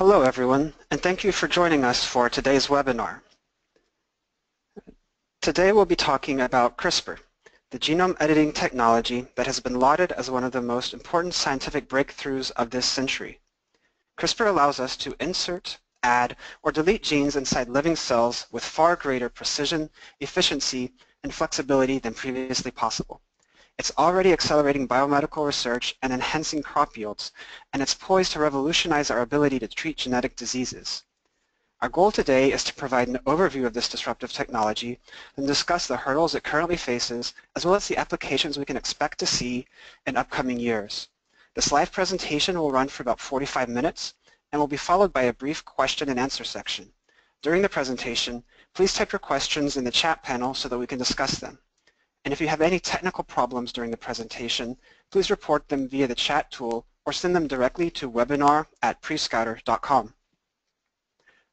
Hello everyone, and thank you for joining us for today's webinar. Today we'll be talking about CRISPR, the genome editing technology that has been lauded as one of the most important scientific breakthroughs of this century. CRISPR allows us to insert, add, or delete genes inside living cells with far greater precision, efficiency, and flexibility than previously possible. It's already accelerating biomedical research and enhancing crop yields, and it's poised to revolutionize our ability to treat genetic diseases. Our goal today is to provide an overview of this disruptive technology and discuss the hurdles it currently faces, as well as the applications we can expect to see in upcoming years. This live presentation will run for about 45 minutes and will be followed by a brief question and answer section. During the presentation, please type your questions in the chat panel so that we can discuss them. And if you have any technical problems during the presentation, please report them via the chat tool or send them directly to webinar at prescouter.com.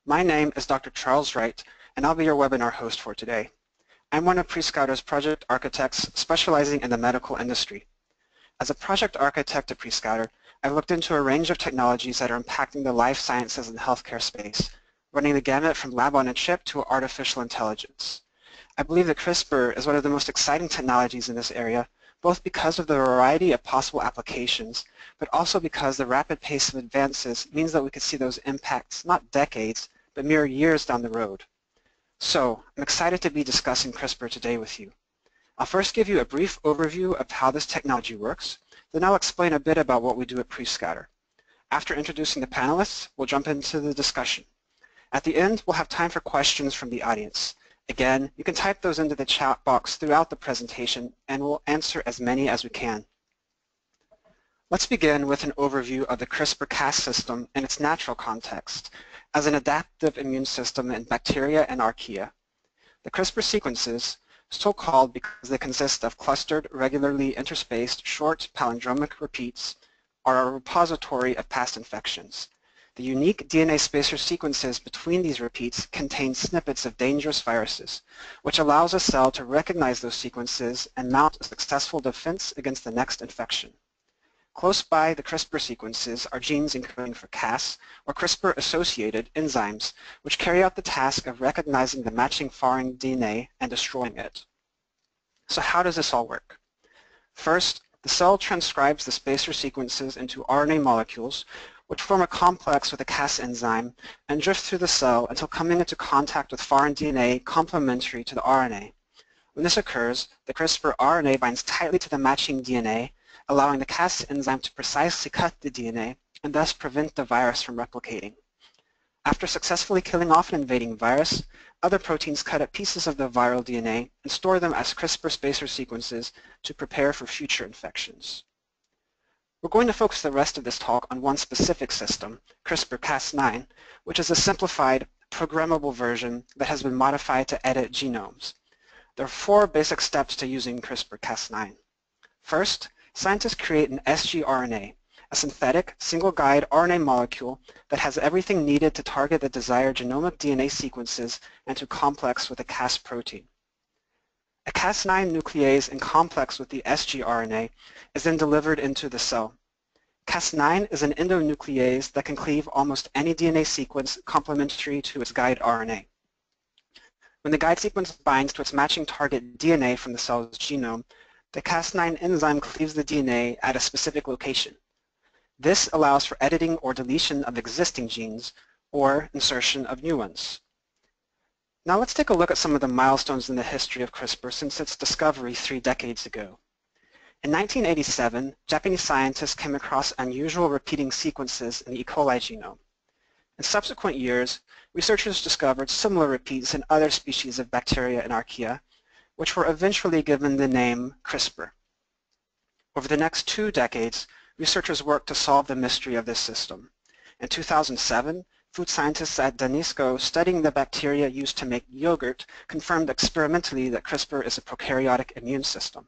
My name is Dr. Charles Wright, and I'll be your webinar host for today. I'm one of Prescouter's project architects specializing in the medical industry. As a project architect at Prescouter, I've looked into a range of technologies that are impacting the life sciences and healthcare space, running the gamut from lab on a chip to artificial intelligence. I believe that CRISPR is one of the most exciting technologies in this area, both because of the variety of possible applications, but also because the rapid pace of advances means that we could see those impacts not decades, but mere years down the road. So, I'm excited to be discussing CRISPR today with you. I'll first give you a brief overview of how this technology works, then I'll explain a bit about what we do at Prescouter. After introducing the panelists, we'll jump into the discussion. At the end, we'll have time for questions from the audience. Again, you can type those into the chat box throughout the presentation and we'll answer as many as we can. Let's begin with an overview of the CRISPR-Cas system in its natural context as an adaptive immune system in bacteria and archaea. The CRISPR sequences, so called because they consist of clustered, regularly interspaced, short palindromic repeats, are a repository of past infections. The unique DNA spacer sequences between these repeats contain snippets of dangerous viruses, which allows a cell to recognize those sequences and mount a successful defense against the next infection. Close by the CRISPR sequences are genes encoding for Cas, or CRISPR-associated enzymes, which carry out the task of recognizing the matching foreign DNA and destroying it. So how does this all work? First, the cell transcribes the spacer sequences into RNA molecules, which form a complex with a Cas enzyme and drift through the cell until coming into contact with foreign DNA complementary to the RNA. When this occurs, the CRISPR RNA binds tightly to the matching DNA, allowing the Cas enzyme to precisely cut the DNA and thus prevent the virus from replicating. After successfully killing off an invading virus, other proteins cut up pieces of the viral DNA and store them as CRISPR spacer sequences to prepare for future infections. We're going to focus the rest of this talk on one specific system, CRISPR-Cas9, which is a simplified, programmable version that has been modified to edit genomes. There are four basic steps to using CRISPR-Cas9. First, scientists create an sgRNA, a synthetic, single-guide RNA molecule that has everything needed to target the desired genomic DNA sequences and to complex with a Cas protein. A Cas9 nuclease in complex with the sgRNA is then delivered into the cell. Cas9 is an endonuclease that can cleave almost any DNA sequence complementary to its guide RNA. When the guide sequence binds to its matching target DNA from the cell's genome, the Cas9 enzyme cleaves the DNA at a specific location. This allows for editing or deletion of existing genes or insertion of new ones. Now let's take a look at some of the milestones in the history of CRISPR since its discovery three decades ago. In 1987, Japanese scientists came across unusual repeating sequences in the E. coli genome. In subsequent years, researchers discovered similar repeats in other species of bacteria and archaea, which were eventually given the name CRISPR. Over the next two decades, researchers worked to solve the mystery of this system. In 2007, Food scientists at Danisco studying the bacteria used to make yogurt confirmed experimentally that CRISPR is a prokaryotic immune system.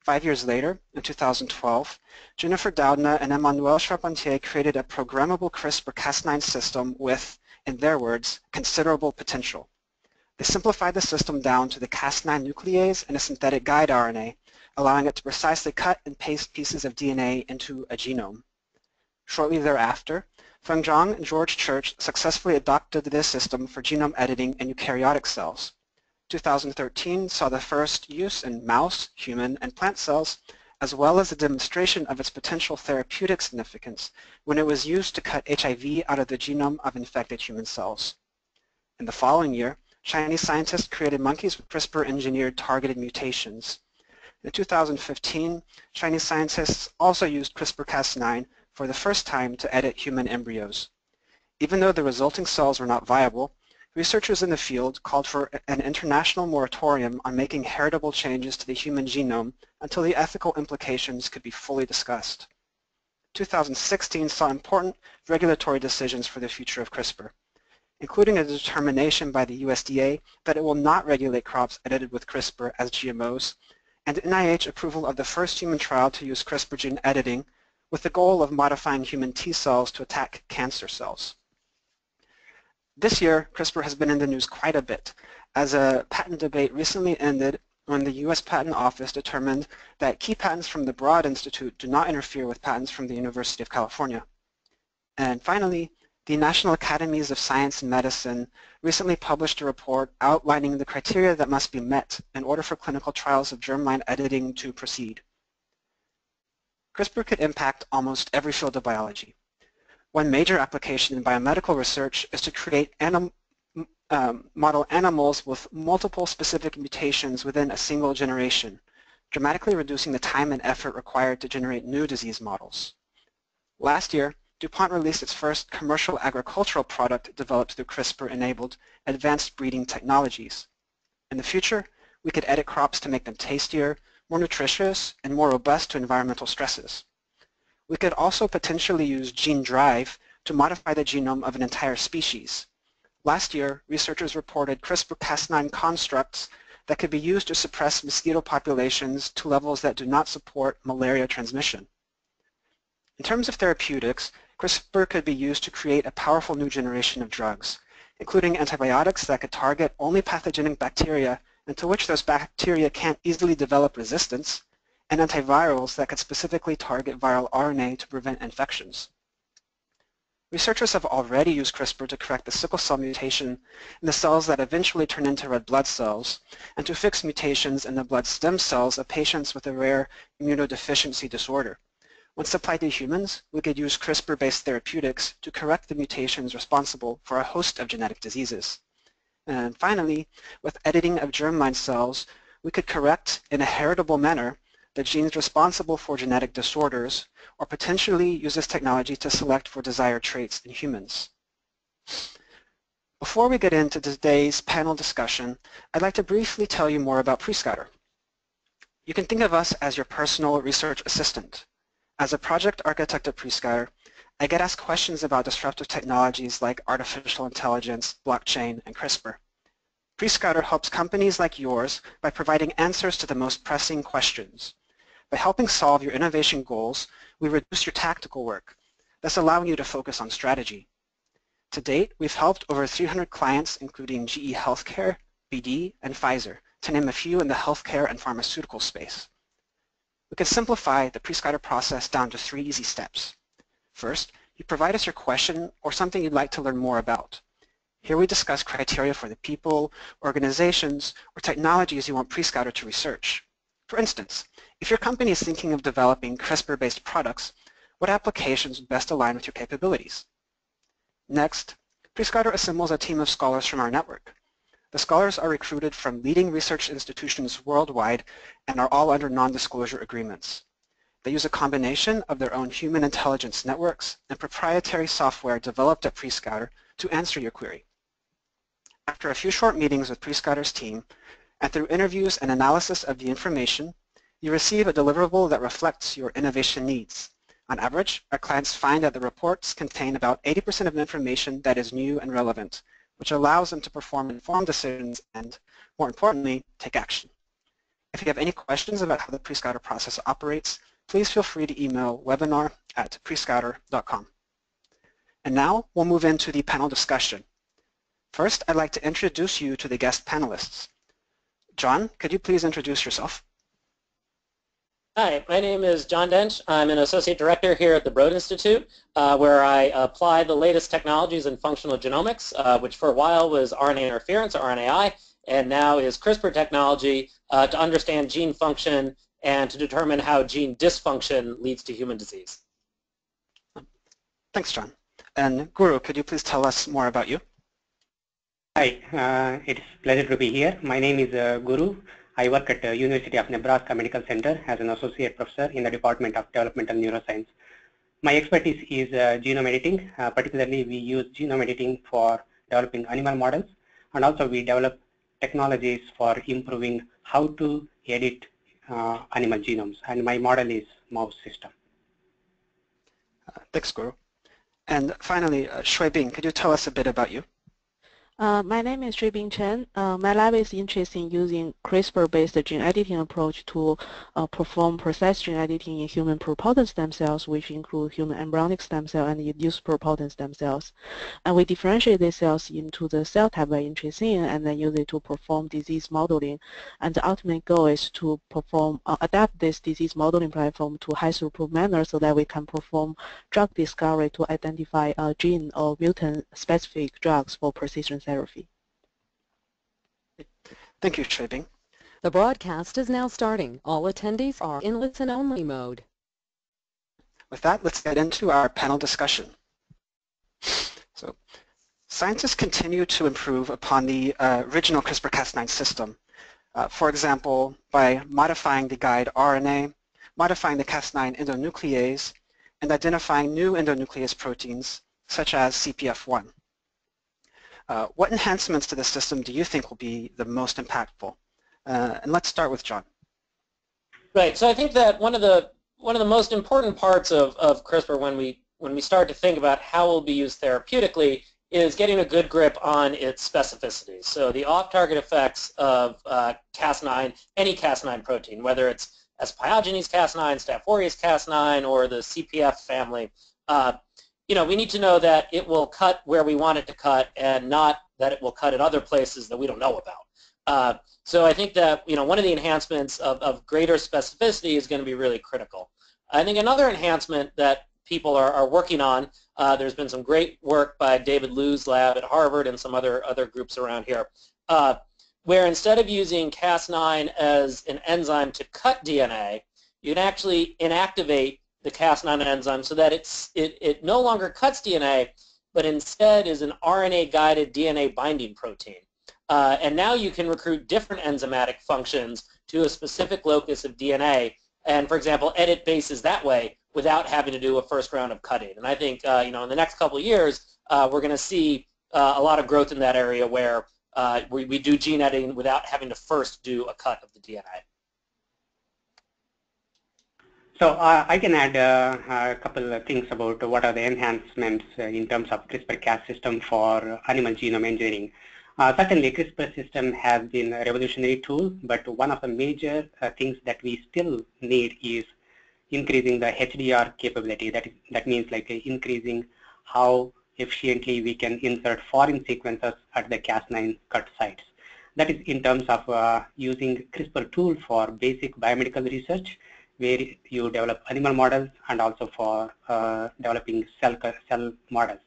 Five years later, in 2012, Jennifer Doudna and Emmanuel Charpentier created a programmable CRISPR-Cas9 system with, in their words, considerable potential. They simplified the system down to the Cas9 nuclease and a synthetic guide RNA, allowing it to precisely cut and paste pieces of DNA into a genome. Shortly thereafter, Feng Zhang and George Church successfully adopted this system for genome editing in eukaryotic cells. 2013 saw the first use in mouse, human, and plant cells, as well as a demonstration of its potential therapeutic significance when it was used to cut HIV out of the genome of infected human cells. In the following year, Chinese scientists created monkeys with CRISPR-engineered targeted mutations. In 2015, Chinese scientists also used CRISPR-Cas9 for the first time to edit human embryos. Even though the resulting cells were not viable, researchers in the field called for an international moratorium on making heritable changes to the human genome until the ethical implications could be fully discussed. 2016 saw important regulatory decisions for the future of CRISPR, including a determination by the USDA that it will not regulate crops edited with CRISPR as GMOs, and NIH approval of the first human trial to use CRISPR gene editing with the goal of modifying human T cells to attack cancer cells. This year, CRISPR has been in the news quite a bit, as a patent debate recently ended when the U.S. Patent Office determined that key patents from the Broad Institute do not interfere with patents from the University of California. And finally, the National Academies of Science and Medicine recently published a report outlining the criteria that must be met in order for clinical trials of germline editing to proceed. CRISPR could impact almost every field of biology. One major application in biomedical research is to create anim um, model animals with multiple specific mutations within a single generation, dramatically reducing the time and effort required to generate new disease models. Last year, DuPont released its first commercial agricultural product developed through CRISPR-enabled advanced breeding technologies. In the future, we could edit crops to make them tastier, more nutritious, and more robust to environmental stresses. We could also potentially use gene drive to modify the genome of an entire species. Last year, researchers reported CRISPR-Cas9 constructs that could be used to suppress mosquito populations to levels that do not support malaria transmission. In terms of therapeutics, CRISPR could be used to create a powerful new generation of drugs, including antibiotics that could target only pathogenic bacteria and to which those bacteria can't easily develop resistance, and antivirals that could specifically target viral RNA to prevent infections. Researchers have already used CRISPR to correct the sickle cell mutation in the cells that eventually turn into red blood cells, and to fix mutations in the blood stem cells of patients with a rare immunodeficiency disorder. Once applied to humans, we could use CRISPR-based therapeutics to correct the mutations responsible for a host of genetic diseases. And finally, with editing of germline cells, we could correct in a heritable manner the genes responsible for genetic disorders or potentially use this technology to select for desired traits in humans. Before we get into today's panel discussion, I'd like to briefly tell you more about Prescouter. You can think of us as your personal research assistant. As a project architect at Prescouter, I get asked questions about disruptive technologies like artificial intelligence, blockchain, and CRISPR. Prescouter helps companies like yours by providing answers to the most pressing questions. By helping solve your innovation goals, we reduce your tactical work, thus allowing you to focus on strategy. To date, we've helped over 300 clients, including GE Healthcare, BD, and Pfizer, to name a few in the healthcare and pharmaceutical space. We can simplify the Prescouter process down to three easy steps. First, you provide us your question or something you'd like to learn more about. Here we discuss criteria for the people, organizations, or technologies you want Prescouter to research. For instance, if your company is thinking of developing CRISPR-based products, what applications would best align with your capabilities? Next, Prescouter assembles a team of scholars from our network. The scholars are recruited from leading research institutions worldwide and are all under non-disclosure agreements. They use a combination of their own human intelligence networks and proprietary software developed at Prescouter to answer your query. After a few short meetings with Prescouter's team, and through interviews and analysis of the information, you receive a deliverable that reflects your innovation needs. On average, our clients find that the reports contain about 80% of information that is new and relevant, which allows them to perform informed decisions and, more importantly, take action. If you have any questions about how the Prescouter process operates, please feel free to email webinar at prescouter.com. And now we'll move into the panel discussion. First, I'd like to introduce you to the guest panelists. John, could you please introduce yourself? Hi, my name is John Dench. I'm an associate director here at the Broad Institute, uh, where I apply the latest technologies in functional genomics, uh, which for a while was RNA interference, or RNAi, and now is CRISPR technology uh, to understand gene function and to determine how gene dysfunction leads to human disease. Thanks, John. And Guru, could you please tell us more about you? Hi, uh, it's a pleasure to be here. My name is uh, Guru. I work at the University of Nebraska Medical Center as an associate professor in the Department of Developmental Neuroscience. My expertise is uh, genome editing. Uh, particularly, we use genome editing for developing animal models, and also we develop technologies for improving how to edit uh, animal genomes. And my model is mouse system. Uh, thanks, Guru. And finally, uh, Shui Bing, could you tell us a bit about you? Uh, my name is Shuibing Chen. Uh, my lab is interested in using CRISPR-based gene editing approach to uh, perform precise gene editing in human pluripotent stem cells, which include human embryonic stem cell and induced pluripotent stem cells. And we differentiate these cells into the cell type we're interested in and then use it to perform disease modeling. And the ultimate goal is to perform, uh, adapt this disease modeling platform to high throughput manner so that we can perform drug discovery to identify a gene or mutant specific drugs for precision therapy. Thank you, Shuibing. The broadcast is now starting. All attendees are in listen-only mode. With that, let's get into our panel discussion. So, scientists continue to improve upon the uh, original CRISPR-Cas9 system. Uh, for example, by modifying the guide RNA, modifying the Cas9 endonuclease, and identifying new endonuclease proteins, such as CPF1. Uh, what enhancements to the system do you think will be the most impactful? Uh, and let's start with John. Right. So I think that one of the one of the most important parts of, of CRISPR when we when we start to think about how it will be used therapeutically is getting a good grip on its specificity. So the off-target effects of uh, Cas9, any Cas9 protein, whether it's S. pyogenes Cas9, Staph aureus Cas9, or the CPF family, uh, you know, we need to know that it will cut where we want it to cut and not that it will cut at other places that we don't know about. Uh, so I think that, you know, one of the enhancements of, of greater specificity is going to be really critical. I think another enhancement that people are, are working on, uh, there's been some great work by David Liu's lab at Harvard and some other, other groups around here, uh, where instead of using Cas9 as an enzyme to cut DNA, you can actually inactivate the Cas9 enzyme so that it's, it, it no longer cuts DNA, but instead is an RNA-guided DNA binding protein. Uh, and now you can recruit different enzymatic functions to a specific locus of DNA and, for example, edit bases that way without having to do a first round of cutting. And I think, uh, you know, in the next couple of years, uh, we're going to see uh, a lot of growth in that area where uh, we, we do gene editing without having to first do a cut of the DNA. So uh, I can add uh, a couple of things about what are the enhancements uh, in terms of CRISPR-Cas system for animal genome engineering. Uh, certainly, CRISPR system has been a revolutionary tool, but one of the major uh, things that we still need is increasing the HDR capability. That is, that means like uh, increasing how efficiently we can insert foreign sequences at the Cas9 cut sites. That is in terms of using CRISPR tool for basic biomedical research where you develop animal models and also for uh, developing cell, cell models.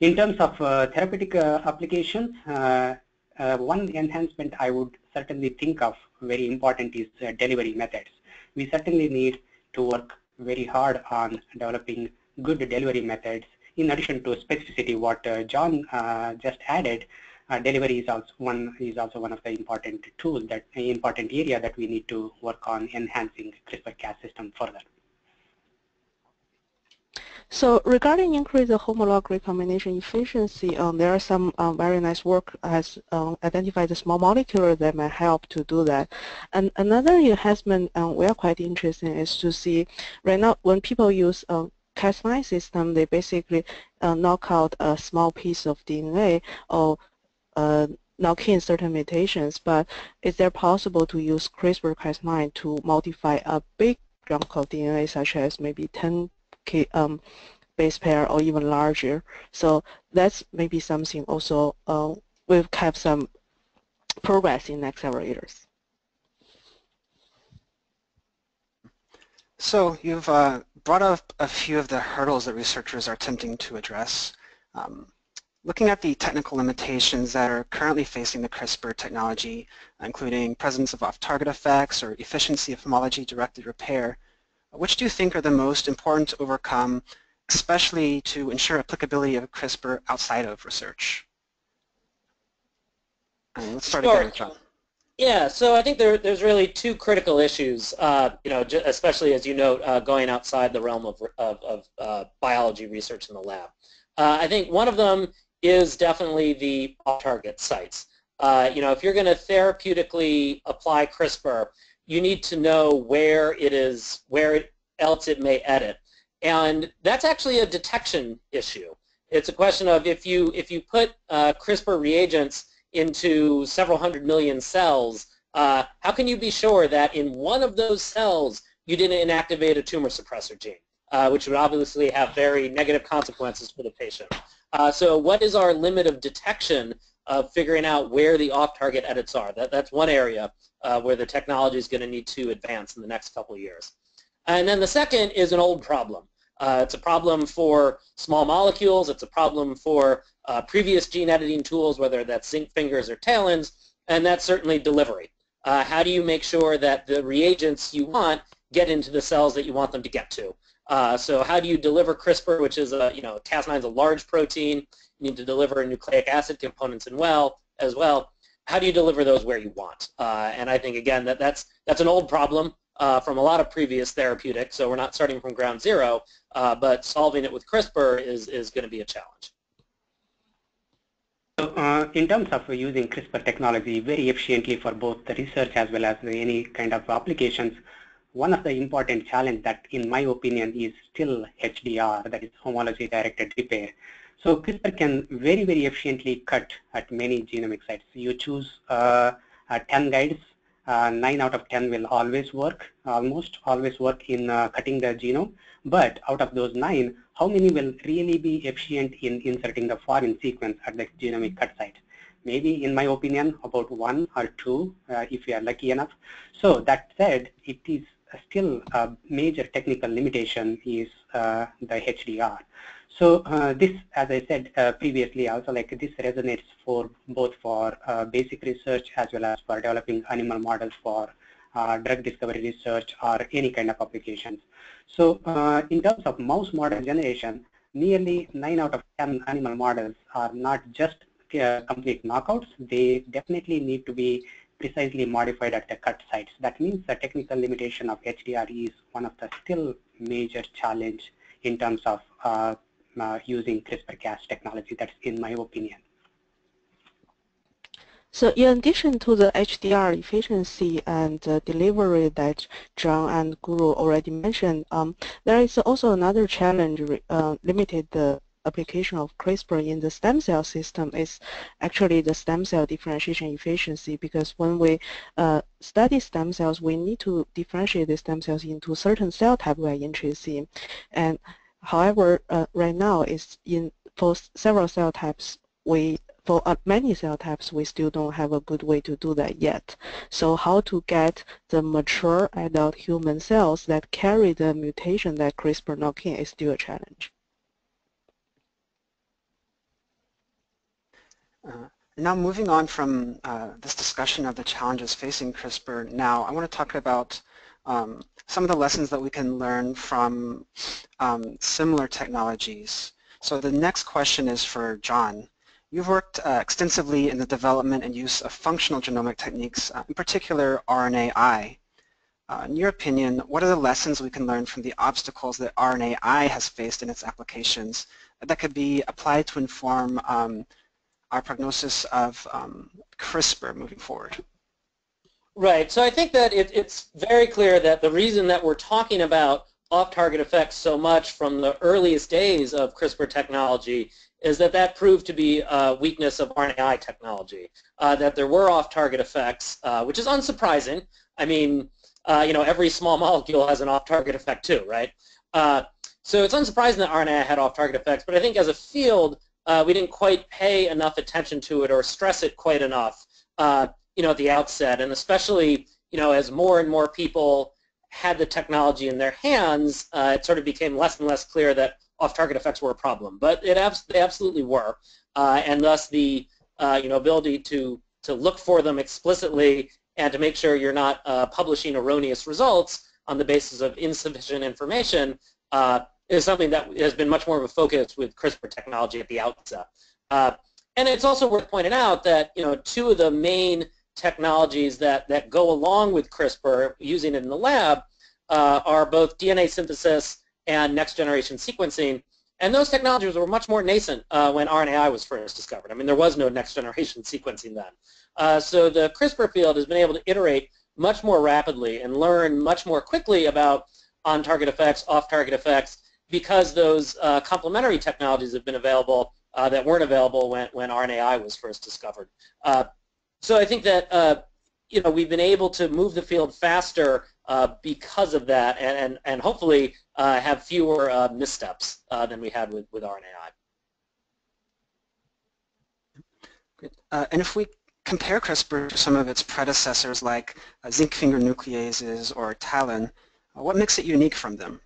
In terms of uh, therapeutic uh, applications, uh, uh, one enhancement I would certainly think of very important is uh, delivery methods. We certainly need to work very hard on developing good delivery methods in addition to specificity what John just added delivery is also one is also one of the important tools that important area that we need to work on enhancing CRISPR-Cas system further. So regarding increase the homolog recombination efficiency, um, there are some um, very nice work has um, identified the small molecule that may help to do that. And another enhancement um, we are quite interested in is to see right now when people use um, Cas9 system, they basically uh, knock out a small piece of DNA or uh, knock in certain mutations, but is there possible to use CRISPR-Cas9 to modify a big chunk of DNA, such as maybe 10 K, um, base pair or even larger? So that's maybe something also uh, we've have some progress in the next several years. So you've uh, brought up a few of the hurdles that researchers are attempting to address. Um, looking at the technical limitations that are currently facing the CRISPR technology, including presence of off-target effects or efficiency of homology-directed repair, which do you think are the most important to overcome, especially to ensure applicability of CRISPR outside of research? And let's start sure. again John. Yeah, so I think there, there's really two critical issues, uh, you know, especially as you note, uh, going outside the realm of, of, of uh, biology research in the lab. Uh, I think one of them is definitely the off-target sites. Uh, you know, if you're going to therapeutically apply CRISPR, you need to know where it is, where it, else it may edit. And that's actually a detection issue. It's a question of if you, if you put uh, CRISPR reagents into several hundred million cells, uh, how can you be sure that in one of those cells you didn't inactivate a tumor suppressor gene, uh, which would obviously have very negative consequences for the patient? Uh, so what is our limit of detection of figuring out where the off-target edits are? That, that's one area uh, where the technology is going to need to advance in the next couple of years. And then the second is an old problem. Uh, it's a problem for small molecules. It's a problem for uh, previous gene editing tools, whether that's zinc fingers or TALENs, and that's certainly delivery. Uh, how do you make sure that the reagents you want get into the cells that you want them to get to? Uh, so how do you deliver CRISPR, which is a, you know, Cas9 is a large protein. You need to deliver nucleic acid components in well as well. How do you deliver those where you want? Uh, and I think, again, that that's, that's an old problem uh, from a lot of previous therapeutics, so we're not starting from ground zero, uh, but solving it with CRISPR is, is going to be a challenge. So, uh, in terms of using CRISPR technology very efficiently for both the research as well as any kind of applications, one of the important challenge that in my opinion is still HDR, that is homology directed repair. So CRISPR can very, very efficiently cut at many genomic sites. You choose uh, 10 guides uh, 9 out of 10 will always work, almost always work in uh, cutting the genome. But out of those 9, how many will really be efficient in inserting the foreign sequence at the genomic cut site? Maybe, in my opinion, about one or two, uh, if you are lucky enough. So that said, it is still a major technical limitation is uh, the HDR. So uh, this, as I said uh, previously, also like this resonates for both for uh, basic research as well as for developing animal models for uh, drug discovery research or any kind of applications. So uh, in terms of mouse model generation, nearly 9 out of 10 animal models are not just complete knockouts, they definitely need to be precisely modified at the cut sites. That means the technical limitation of HDR is one of the still major challenge in terms of uh, uh, using CRISPR-Cas technology. That's in my opinion. So in addition to the HDR efficiency and uh, delivery that John and Guru already mentioned, um, there is also another challenge uh, limited the application of CRISPR in the stem cell system is actually the stem cell differentiation efficiency because when we uh, study stem cells, we need to differentiate the stem cells into certain cell type we are interested in. And However, uh, right now is in for several cell types, we for uh, many cell types, we still don't have a good way to do that yet. So how to get the mature adult human cells that carry the mutation that CRISPR knocks in is still a challenge. Uh, now moving on from uh, this discussion of the challenges facing CRISPR now, I want to talk about um, some of the lessons that we can learn from um, similar technologies. So the next question is for John. You've worked uh, extensively in the development and use of functional genomic techniques, uh, in particular RNAi. Uh, in your opinion, what are the lessons we can learn from the obstacles that RNAi has faced in its applications that could be applied to inform um, our prognosis of um, CRISPR moving forward? Right. So I think that it, it's very clear that the reason that we're talking about off-target effects so much from the earliest days of CRISPR technology is that that proved to be a weakness of RNAi technology, uh, that there were off-target effects, uh, which is unsurprising. I mean, uh, you know, every small molecule has an off-target effect too, right? Uh, so it's unsurprising that RNAi had off-target effects, but I think as a field, uh, we didn't quite pay enough attention to it or stress it quite enough uh, you know, at the outset, and especially, you know, as more and more people had the technology in their hands, uh, it sort of became less and less clear that off-target effects were a problem. But it abs they absolutely were, uh, and thus the uh, you know ability to to look for them explicitly and to make sure you're not uh, publishing erroneous results on the basis of insufficient information is something that has been much more of a focus with CRISPR technology at the outset. Uh, and it's also worth pointing out that you know two of the main technologies that, that go along with CRISPR using it in the lab uh, are both DNA synthesis and next generation sequencing. And those technologies were much more nascent uh, when RNAi was first discovered. I mean, there was no next generation sequencing then. Uh, so the CRISPR field has been able to iterate much more rapidly and learn much more quickly about on-target effects, off-target effects, because those uh, complementary technologies have been available uh, that weren't available when, when RNAi was first discovered. Uh, so I think that uh, you know we've been able to move the field faster uh, because of that, and and, and hopefully uh, have fewer missteps than we had with with RNAi. And if we compare CRISPR to some of its predecessors like zinc finger nucleases or TALEN, what makes it unique from them?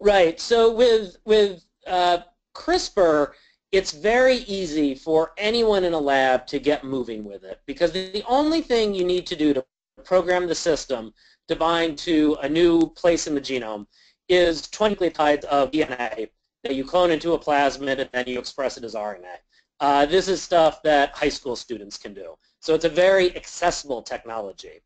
Right. So with with CRISPR, it's very easy for anyone in a lab to get moving with it because the only thing you need to do to program the system to bind to a new place in the genome is 20 nucleotides of DNA that you clone into a plasmid and then you express it as RNA. Uh, this is stuff that high school students can do. So it's a very accessible technology.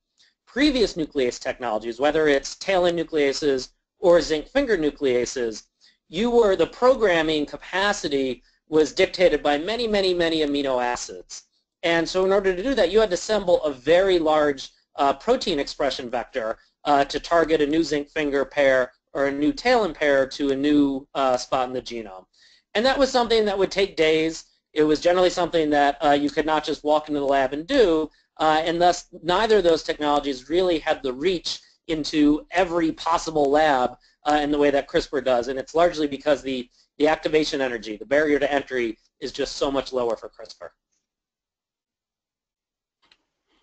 Previous nuclease technologies, whether it's TALEN nucleases or zinc finger nucleases, you were the programming capacity was dictated by many, many, many amino acids. And so in order to do that, you had to assemble a very large uh, protein expression vector uh, to target a new zinc finger pair or a new TALEN pair to a new uh, spot in the genome. And that was something that would take days. It was generally something that uh, you could not just walk into the lab and do, uh, and thus neither of those technologies really had the reach into every possible lab uh, in the way that CRISPR does. And it's largely because the the activation energy, the barrier to entry is just so much lower for CRISPR.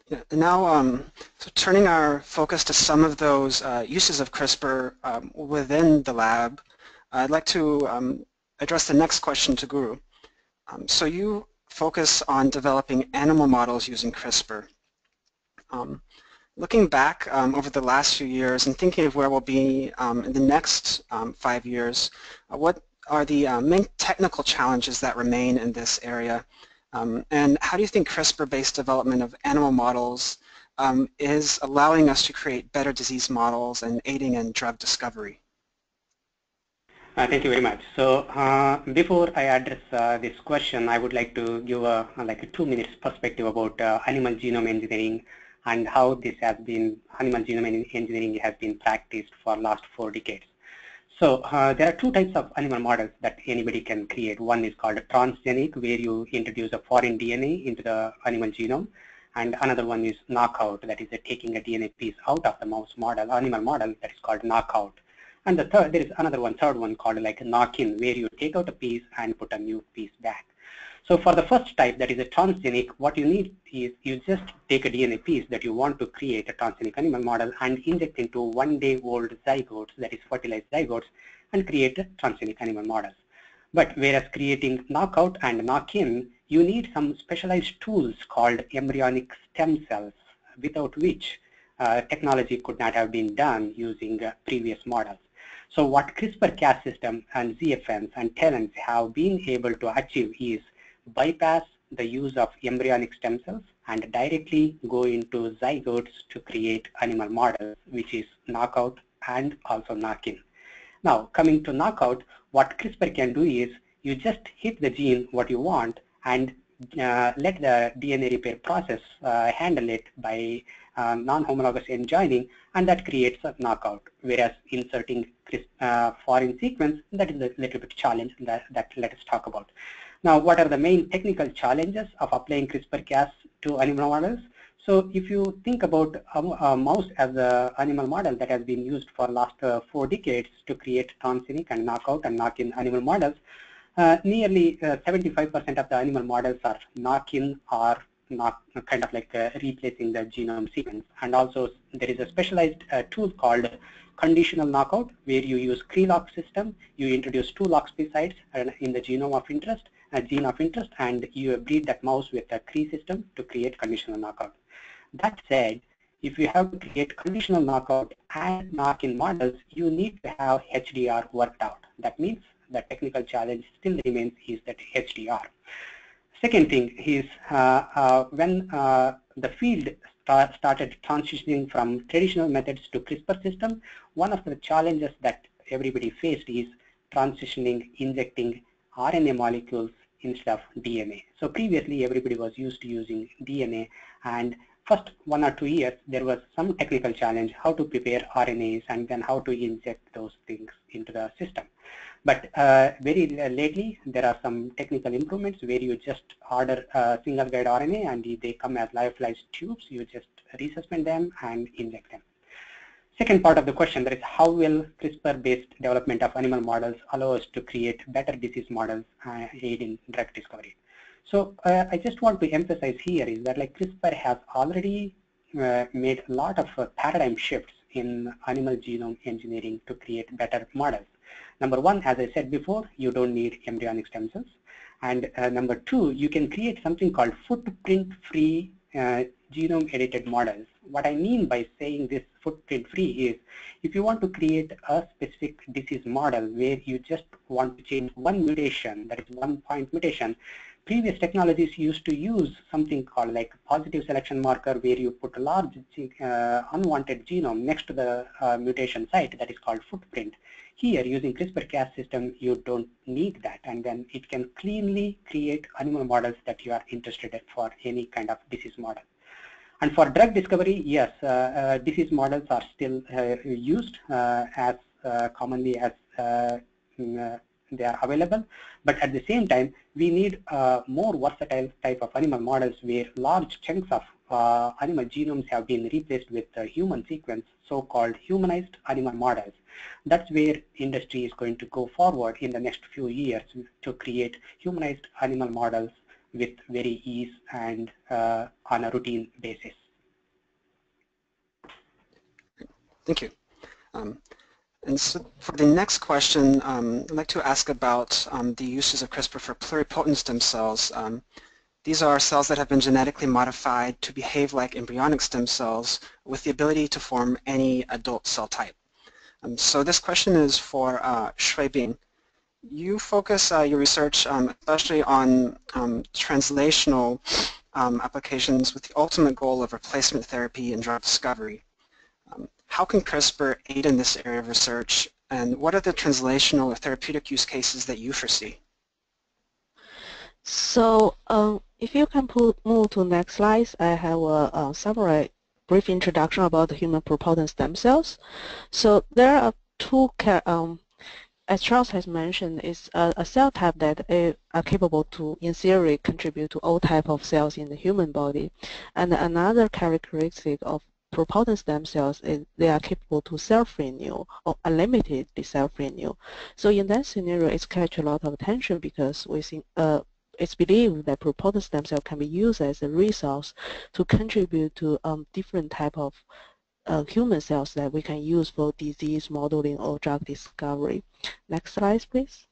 Yeah, now, um, so turning our focus to some of those uh, uses of CRISPR um, within the lab, I'd like to um, address the next question to Guru. Um, so you focus on developing animal models using CRISPR. Um, looking back um, over the last few years and thinking of where we'll be in the next five years, uh, what are the uh, main technical challenges that remain in this area? Um, and how do you think CRISPR-based development of animal models um, is allowing us to create better disease models and aiding in drug discovery? Uh, thank you very much. So uh, before I address uh, this question, I would like to give a like a two minutes perspective about uh, animal genome engineering and how this has been animal genome engineering has been practiced for last four decades. So uh, there are two types of animal models that anybody can create. One is called transgenic, where you introduce a foreign DNA into the animal genome. And another one is knockout, that is taking a DNA piece out of the mouse model, animal model, that is called knockout. And the third, there is another one, third one called like knock-in, where you take out a piece and put a new piece back. So for the first type, that is a transgenic, what you need is you just take a DNA piece that you want to create a transgenic animal model and inject into one day old zygotes, that is fertilized zygotes, and create a transgenic animal models. But whereas creating knockout and knock-in, you need some specialized tools called embryonic stem cells, without which uh, technology could not have been done using uh, previous models. So what CRISPR-Cas system and ZFMs and TALENs have been able to achieve is bypass the use of embryonic stem cells and directly go into zygotes to create animal models, which is knockout and also knock-in. Now, coming to knockout, what CRISPR can do is you just hit the gene what you want and uh, let the DNA repair process uh, handle it by uh, non-homologous end joining and that creates a knockout. Whereas inserting uh, foreign sequence, that is a little bit challenge that, that let us talk about. Now, what are the main technical challenges of applying CRISPR-Cas to animal models? So if you think about a, a mouse as an animal model that has been used for last uh, four decades to create transgenic and knockout and knock-in animal models, uh, nearly 75% uh, of the animal models are knock-in or not kind of like uh, replacing the genome sequence. And also there is a specialized uh, tool called conditional knockout where you use CreLock system. You introduce two LockSP sites in the genome of interest, a gene of interest, and you breed that mouse with a Cree system to create conditional knockout. That said, if you have to create conditional knockout and knock-in models, you need to have HDR worked out. That means the technical challenge still remains is that HDR. Second thing is uh, uh, when uh, the field start, started transitioning from traditional methods to CRISPR system, one of the challenges that everybody faced is transitioning, injecting RNA molecules instead of DNA. So previously everybody was used to using DNA and first one or two years there was some technical challenge how to prepare RNAs and then how to inject those things into the system. But uh, very lately, there are some technical improvements where you just order a single guide RNA and they come as lyophilized tubes. You just resuspend them and inject them. Second part of the question, that is how will CRISPR-based development of animal models allow us to create better disease models and aid in drug discovery? So uh, I just want to emphasize here is that like CRISPR has already uh, made a lot of uh, paradigm shifts in animal genome engineering to create better models. Number one, as I said before, you don't need embryonic stem cells. And uh, number two, you can create something called footprint-free uh, genome edited models. What I mean by saying this footprint free is if you want to create a specific disease model where you just want to change one mutation, that is one point mutation, previous technologies used to use something called like positive selection marker where you put a large uh, unwanted genome next to the uh, mutation site that is called footprint. Here using CRISPR-Cas system you don't need that and then it can cleanly create animal models that you are interested in for any kind of disease model. And for drug discovery, yes, uh, uh, disease models are still uh, used as commonly as mm, they are available. But at the same time, we need more versatile type of animal models where large chunks of uh, animal genomes have been replaced with uh, human sequence, so-called humanized animal models. That's where industry is going to go forward in the next few years to create humanized animal models with very ease and uh, on a routine basis. Thank you. Um, and so for the next question, um, I'd like to ask about um, the uses of CRISPR for pluripotent stem cells. Um, these are cells that have been genetically modified to behave like embryonic stem cells with the ability to form any adult cell type. Um, so this question is for uh, Shui-Bing. You focus uh, your research um, especially on um, translational applications with the ultimate goal of replacement therapy and drug discovery. How can CRISPR aid in this area of research, and what are the translational or therapeutic use cases that you foresee? So um, if you can move to next slide, I have a, a summary, brief introduction about the human pluripotent stem cells. So there are two, um, as Charles has mentioned, is a, a, cell type that is, are capable to, in theory, contribute to all type of cells in the human body. And another characteristic of pluripotent stem cells, is they are capable to self-renew or unlimitedly self-renew. So in that scenario, it's catch a lot of attention because we think, uh, it's believed that pluripotent stem cell can be used as a resource to contribute to um, different type of uh, human cells that we can use for disease modeling or drug discovery. Next slide, please.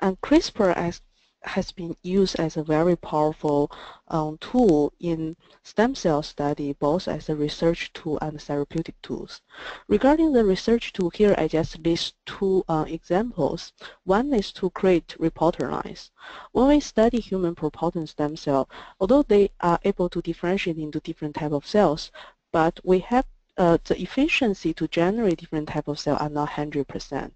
And CRISPR as has been used as a very powerful um, tool in stem cell study, both as a research tool and therapeutic tools. Regarding the research tool here, I just list two uh, examples. One is to create reporter lines. When we study human pluripotent stem cell, although they are able to differentiate into different type of cells, but we have uh, the efficiency to generate different type of cell are not 100%.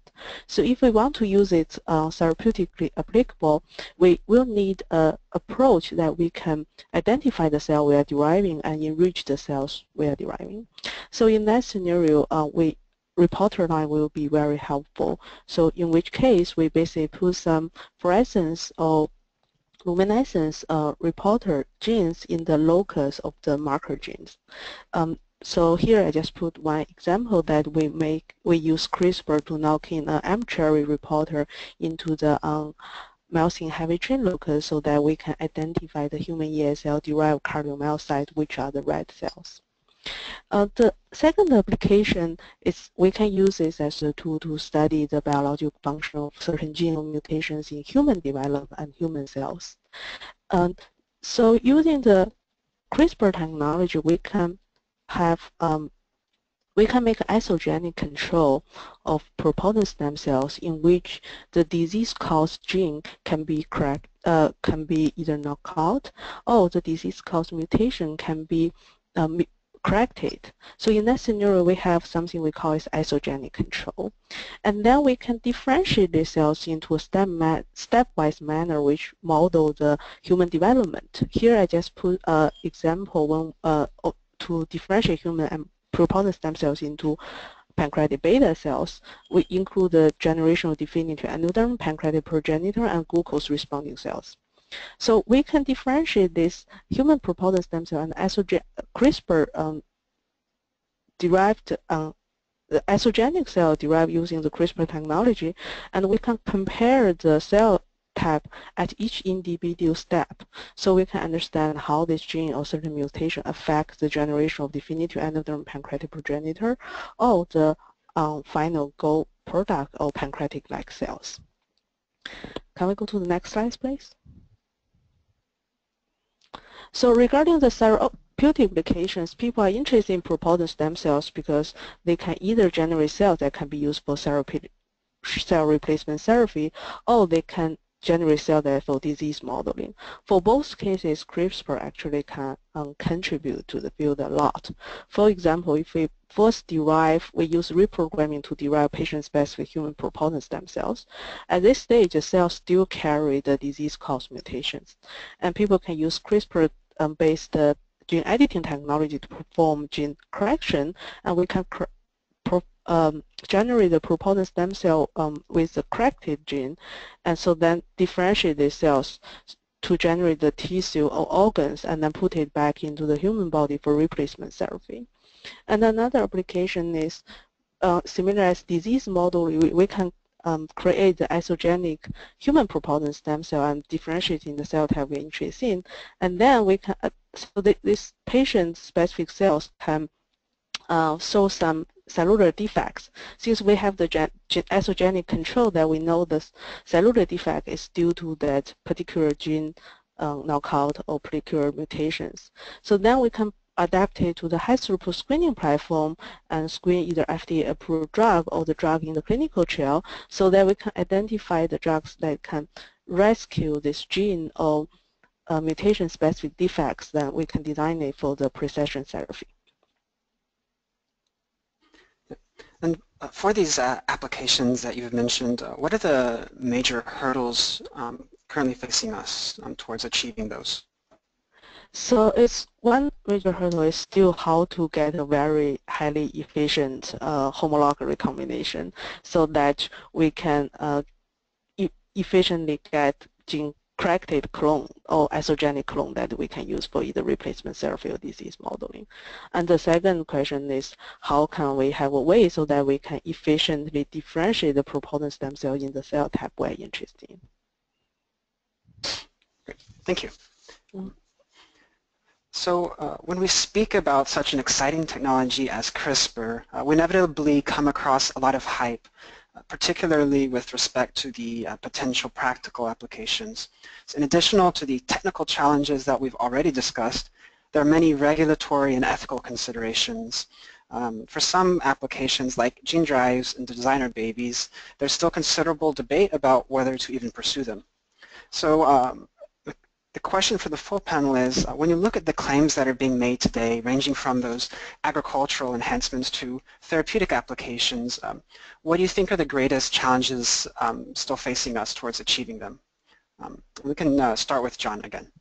So if we want to use it uh, therapeutically applicable, we will need an approach that we can identify the cell we are deriving and enrich the cells we are deriving. So in that scenario, uh, we reporter line will be very helpful. So in which case, we basically put some fluorescence or luminescence uh, reporter genes in the locus of the marker genes. Um, so here I just put one example that we make, we use CRISPR to knock in an mCherry reporter into the um, myosin heavy chain locus so that we can identify the human ESL-derived cardiomyocytes, which are the red cells. Uh, the second application is we can use this as a tool to study the biological function of certain genome mutations in human development and human cells. Um, so using the CRISPR technology, we can have um, we can make isogenic control of pluripotent stem cells in which the disease-caused gene can be correct, uh, can be either knocked out or the disease-caused mutation can be um, corrected. So in that scenario, we have something we call as isogenic control. And then we can differentiate the cells into a step ma stepwise manner which model the human development. Here I just put an example when, uh, to differentiate human and pluripotent stem cells into pancreatic beta cells. We include the generation of definitive endoderm, pancreatic progenitor, and glucose responding cells. So we can differentiate this human pluripotent stem cell and CRISPR um, derived uh, the isogenic cell derived using the CRISPR technology, and we can compare the cell type at each individual step so we can understand how this gene or certain mutation affects the generation of definitive endoderm pancreatic progenitor or the um, final goal product of pancreatic-like cells. Can we go to the next slide, please? So regarding the therapeutic applications, people are interested in pluripotent stem cells because they can either generate cells that can be used for therapeutic cell replacement therapy, or they can generate cell death for disease modeling. For both cases, CRISPR actually can um, contribute to the field a lot. For example, if we first derive, we use reprogramming to derive patient-specific human pluripotent stem cells. At this stage, the cells still carry the disease-caused mutations. And people can use CRISPR-based um, uh, gene editing technology to perform gene correction, and we can um, generate the pluripotent stem cell um, with the corrected gene, and so then differentiate these cells to generate the tissue or organs and then put it back into the human body for replacement therapy. And another application is uh, similar as disease model, we, we can um, create the isogenic human pluripotent stem cell and differentiating the cell type we're interested in. And then we can, uh, so the, these patient-specific cells can uh, show some cellular defects. Since we have the isogenic control that we know the cellular defect is due to that particular gene uh, knockout or particular mutations. So then we can adapt it to the high throughput screening platform and screen either FDA approved drug or the drug in the clinical trial so that we can identify the drugs that can rescue this gene or uh, mutation specific defects then we can design it for the precision therapy. And uh, for these uh, applications that you've mentioned, uh, what are the major hurdles um, currently facing us um, towards achieving those? So it's one major hurdle is still how to get a very highly efficient uh, homolog recombination so that we can uh, e efficiently get gene corrected clone or isogenic clone that we can use for either replacement therapy or disease modeling. And the second question is how can we have a way so that we can efficiently differentiate the pluripotent stem cell in the cell type we're interested in. Great, thank you. Mm. So uh, when we speak about such an exciting technology as CRISPR, uh, we inevitably come across a lot of hype particularly with respect to the uh, potential practical applications. So in addition to the technical challenges that we've already discussed, there are many regulatory and ethical considerations. Um, for some applications like gene drives and designer babies, there's still considerable debate about whether to even pursue them. So um, the question for the full panel is, uh, when you look at the claims that are being made today, ranging from those agricultural enhancements to therapeutic applications, um, what do you think are the greatest challenges um, still facing us towards achieving them? Um, we can uh, start with John again.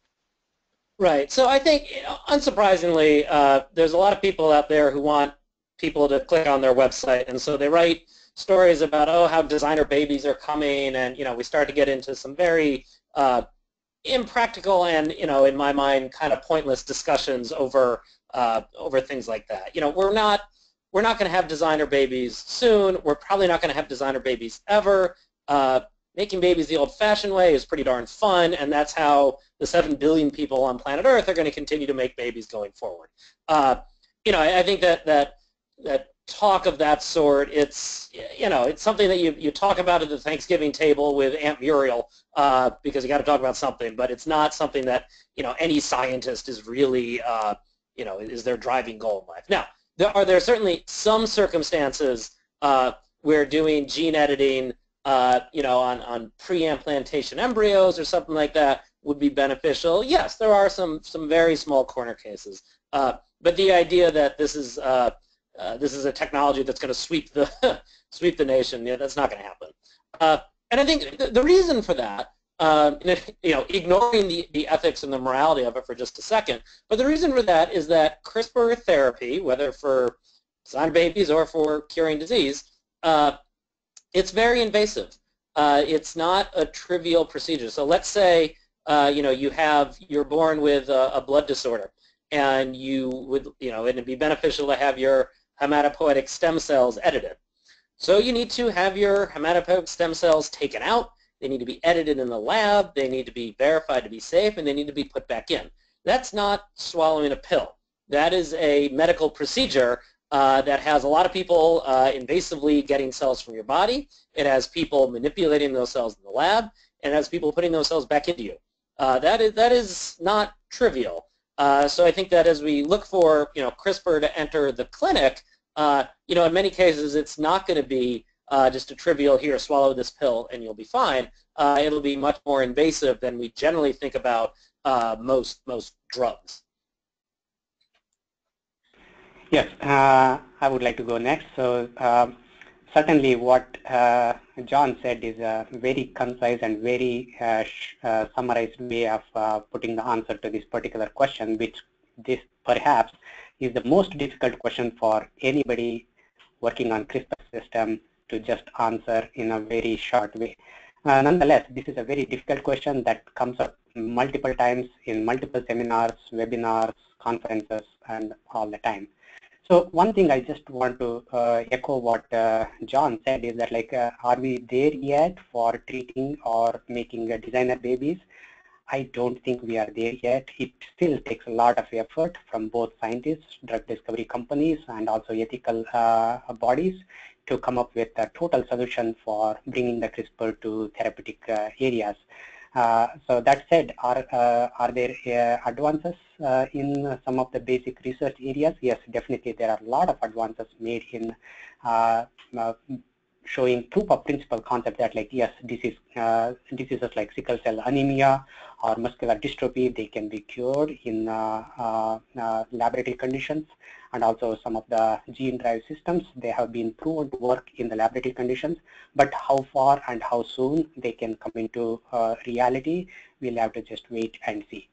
Right. So I think, unsurprisingly, uh, there's a lot of people out there who want people to click on their website, and so they write stories about, oh, how designer babies are coming, and you know, we start to get into some very uh, impractical and, you know, in my mind, kind of pointless discussions over uh, over things like that. You know, we're not we're not going to have designer babies soon. We're probably not going to have designer babies ever. Uh, making babies the old-fashioned way is pretty darn fun, and that's how the 7 billion people on planet Earth are going to continue to make babies going forward. Uh, you know, I, I, think that, that, that talk of that sort, it's, you know, it's something that you, you talk about at the Thanksgiving table with Aunt Muriel uh, because you got to talk about something, but it's not something that, you know, any scientist is really, uh, you know, is their driving goal in life. Now, there are there certainly some circumstances uh, where doing gene editing, uh, you know, on, on pre-implantation embryos or something like that would be beneficial. Yes, there are some, some very small corner cases. Uh, but the idea that this is, uh, this is a technology that's going to sweep the, sweep the nation, yeah, that's not going to happen. Uh, and I think the, the reason for that um, you know, ignoring the, the ethics and the morality of it for just a second. But the reason for that is that CRISPR therapy, whether for design babies or for curing disease, uh, it's very invasive. Uh, it's not a trivial procedure. So let's say, you know, you have, you're born with a, a, blood disorder and you would, you know, it'd be beneficial to have your hematopoietic stem cells edited. So you need to have your hematopoietic stem cells taken out they need to be edited in the lab, they need to be verified to be safe, and they need to be put back in. That's not swallowing a pill. That is a medical procedure uh, that has a lot of people uh, invasively getting cells from your body. It has people manipulating those cells in the lab, and it has people putting those cells back into you. Uh, that is that is not trivial. Uh, so I think that as we look for you know CRISPR to enter the clinic, uh, you know in many cases it's not going to be uh, just a trivial here, swallow this pill and you'll be fine. Uh, it'll be much more invasive than we generally think about uh, most most drugs. Yes, uh, I would like to go next. So um, certainly what uh, John said is a very concise and very uh, summarized way of putting the answer to this particular question, which this perhaps is the most difficult question for anybody working on CRISPR system to just answer in a very short way. Uh, nonetheless, this is a very difficult question that comes up multiple times in multiple seminars, webinars, conferences, and all the time. So one thing I just want to uh, echo what uh, John said is that like, uh, are we there yet for treating or making designer babies? I don't think we are there yet. It still takes a lot of effort from both scientists, drug discovery companies, and also ethical uh, bodies to come up with a total solution for bringing the CRISPR to therapeutic uh, areas. Uh, so that said, are, uh, are there uh, advances in some of the basic research areas? Yes, definitely there are a lot of advances made in showing proof of principle concept that like yes uh, diseases like sickle cell anemia or muscular dystrophy they can be cured in uh, uh laboratory conditions and also some of the gene drive systems they have been proven to work in the laboratory conditions but how far and how soon they can come into uh, reality we'll have to just wait and see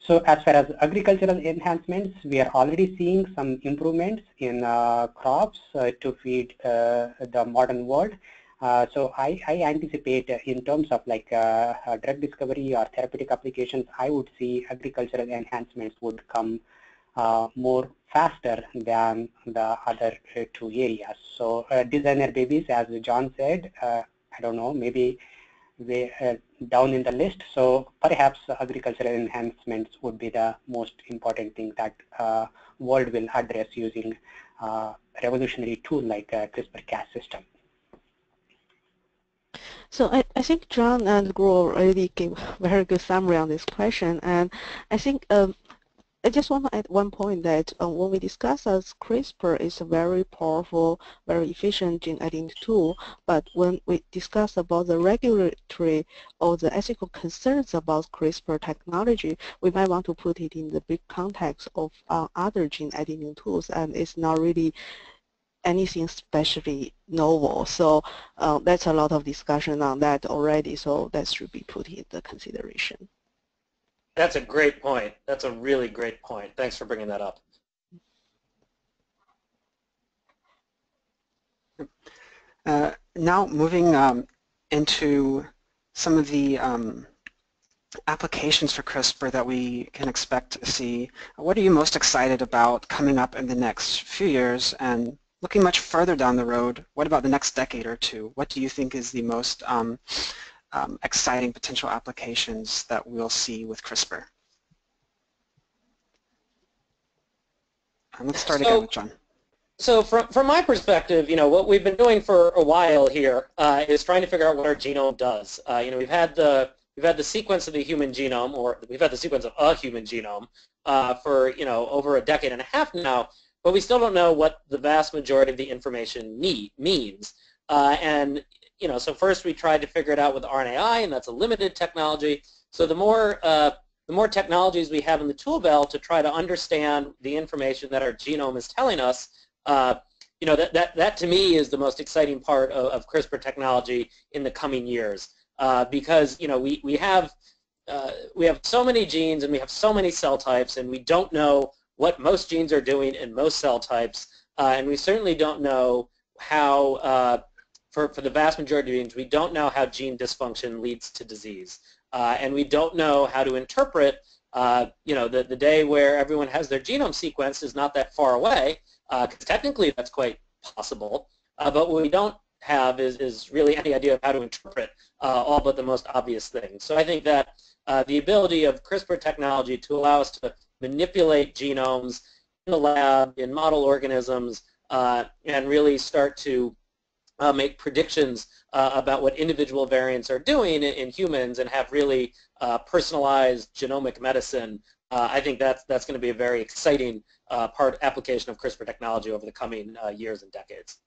so as far as agricultural enhancements, we are already seeing some improvements in uh, crops uh, to feed uh, the modern world. Uh, so I, I anticipate uh, in terms of like uh, drug discovery or therapeutic applications, I would see agricultural enhancements would come more faster than the other two areas. So designer babies, as John said, I don't know, maybe way uh, down in the list. So perhaps agricultural enhancements would be the most important thing that uh, world will address using uh, revolutionary tool like CRISPR-Cas system. So I, I think John and Gro already gave very good summary on this question, and I think um, I just want to add one point that uh, when we discuss as CRISPR is a very powerful, very efficient gene editing tool, but when we discuss about the regulatory or the ethical concerns about CRISPR technology, we might want to put it in the big context of uh, other gene editing tools, and it's not really anything especially novel. So uh, that's a lot of discussion on that already, so that should be put in the consideration. That's a great point. That's a really great point. Thanks for bringing that up. Uh, now moving um, into some of the um, applications for CRISPR that we can expect to see. What are you most excited about coming up in the next few years and looking much further down the road, what about the next decade or two? What do you think is the most um, um, exciting potential applications that we'll see with CRISPR. let's start so, again with John. So from, from my perspective, you know, what we've been doing for a while here uh, is trying to figure out what our genome does. Uh, you know, we've had the we've had the sequence of the human genome, or we've had the sequence of a human genome uh, for you know over a decade and a half now, but we still don't know what the vast majority of the information need, means. Uh, and you know, so first we tried to figure it out with RNAi, and that's a limited technology. So the more uh, the more technologies we have in the tool belt to try to understand the information that our genome is telling us, uh, you know, that, that, that to me is the most exciting part of, of CRISPR technology in the coming years. Uh, because, you know, we, we have uh, we have so many genes and we have so many cell types and we don't know what most genes are doing in most cell types uh, and we certainly don't know how, uh, for, for the vast majority of genes, we don't know how gene dysfunction leads to disease. Uh, and we don't know how to interpret, uh, you know, the, the day where everyone has their genome sequenced is not that far away, because uh, technically that's quite possible. Uh, but what we don't have is, is really any idea of how to interpret uh, all but the most obvious things. So I think that the ability of CRISPR technology to allow us to manipulate genomes in the lab, in model organisms, and really start to uh, make predictions uh, about what individual variants are doing in, in humans and have really uh, personalized genomic medicine, uh, I think that's, that's going to be a very exciting uh, part application of CRISPR technology over the coming uh, years and decades.